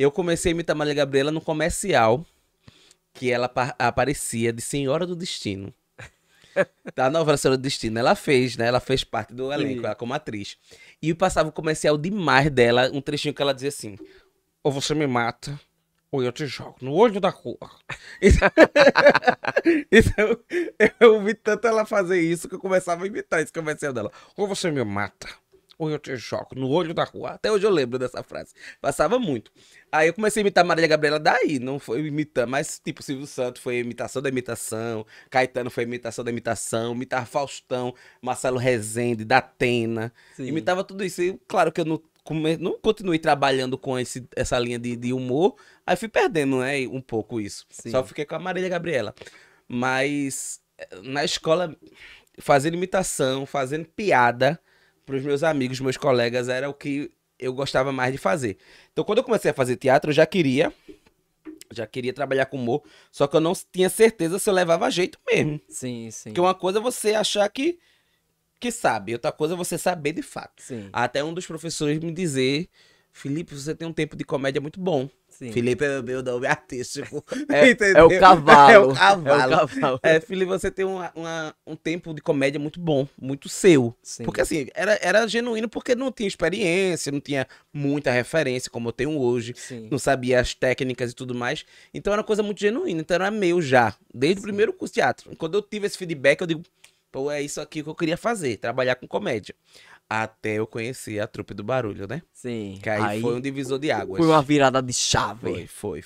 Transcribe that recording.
Eu comecei a imitar Maria Gabriela no comercial que ela apa- aparecia de Senhora do Destino. da novela Senhora do Destino. Ela fez, né? Ela fez parte do elenco, Sim. ela como atriz. E passava o comercial demais dela, um trechinho que ela dizia assim: Ou você me mata, ou eu te jogo no olho da rua. Então, eu ouvi tanto ela fazer isso que eu começava a imitar esse comercial dela. Ou você me mata, ou eu te jogo no olho da rua. Até hoje eu lembro dessa frase. Passava muito. Aí eu comecei a imitar Marília Gabriela daí, não foi imitando, mas tipo, Silvio Santos foi imitação da imitação, Caetano foi imitação da imitação, imitar Faustão, Marcelo Rezende, Datena. Sim. Imitava tudo isso. E claro que eu não, come- não continuei trabalhando com esse, essa linha de, de humor, aí fui perdendo, né, um pouco isso. Sim. Só fiquei com a Marília Gabriela. Mas eh, na escola, fazendo imitação, fazendo piada pros meus amigos, meus colegas, era o que eu gostava mais de fazer. Então, quando eu comecei a fazer teatro, eu já queria. Já queria trabalhar com humor, só que eu não tinha certeza se eu levava jeito mesmo. Sim, sim. Porque uma coisa é você achar que, que sabe, outra coisa é você saber de fato. Sim, Até um dos professores me dizer, Felipe, você tem um tempo de comédia muito bom. Sim. Felipe é meu nome artístico. É, é o cavalo. É o cavalo. É o cavalo. É, Felipe, você tem uma- uma- um tempo de comédia muito bom, muito seu. Sim. Porque assim, era, era genuíno porque não tinha experiência, não tinha muita referência como eu tenho hoje, Sim. não sabia as técnicas e tudo mais. Então era uma coisa muito genuína, então era meu já, desde o primeiro curso de teatro. Quando eu tive esse feedback, eu digo, pô, é isso aqui que eu queria fazer, trabalhar com comédia. Até eu conhecer a trupe do barulho, né? Sim. Que aí, foi um divisor de águas. foi uma virada de chave. Foi, foi.